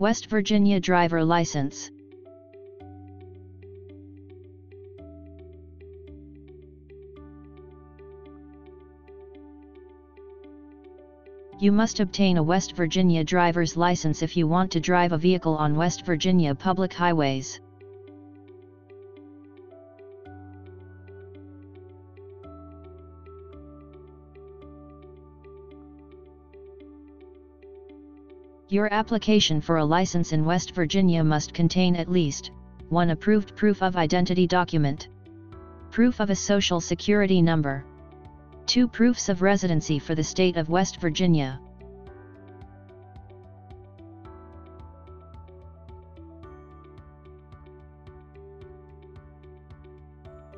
West Virginia driver license. You must obtain a West Virginia driver's license if you want to drive a vehicle on West Virginia public highways. Your application for a license in West Virginia must contain at least 1 approved proof of identity document, proof of a social security number, two proofs of residency for the state of West Virginia.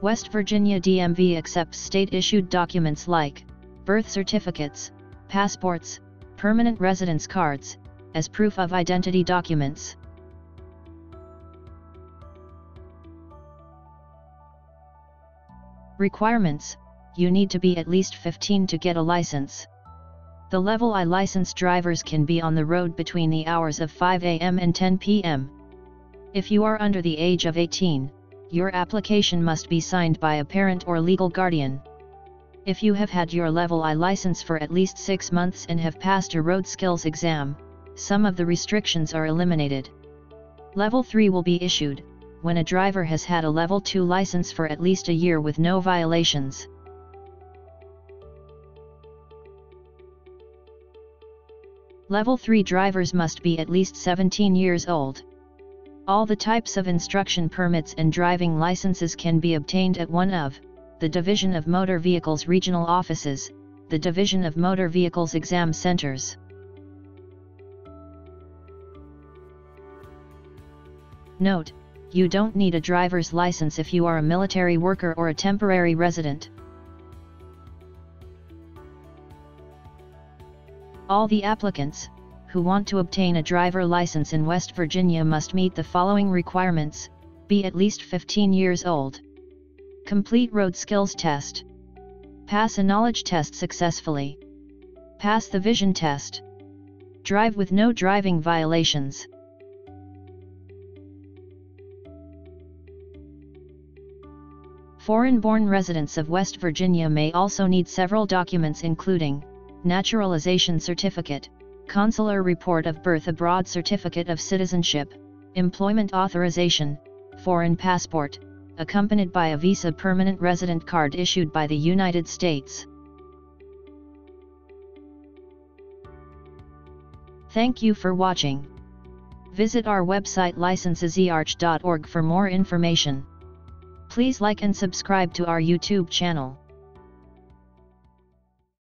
West Virginia DMV accepts state-issued documents like birth certificates, passports, permanent residence cards, as proof of identity documents. Requirements You need to be at least 15 to get a license. The Level I license drivers can be on the road between the hours of 5 a.m. and 10 p.m. If you are under the age of 18, your application must be signed by a parent or legal guardian. If you have had your Level I license for at least 6 months and have passed a road skills exam, some of the restrictions are eliminated. Level 3 will be issued, when a driver has had a Level 2 license for at least a year with no violations. Level 3 drivers must be at least 17 years old. All the types of instruction permits and driving licenses can be obtained at one of the Division of Motor Vehicles regional offices, the Division of Motor Vehicles exam centers. Note, you don't need a driver's license if you are a military worker or a temporary resident. All the applicants, who want to obtain a driver license in West Virginia must meet the following requirements, be at least 15 years old. Complete road skills test. Pass a knowledge test successfully. Pass the vision test. Drive with no driving violations. Foreign-born residents of West Virginia may also need several documents including, naturalization certificate, consular report of birth abroad certificate of citizenship, employment authorization, foreign passport, accompanied by a visa permanent resident card issued by the United States. Thank you for watching. Visit our website licensesearch.org for more information. Please like and subscribe to our YouTube channel.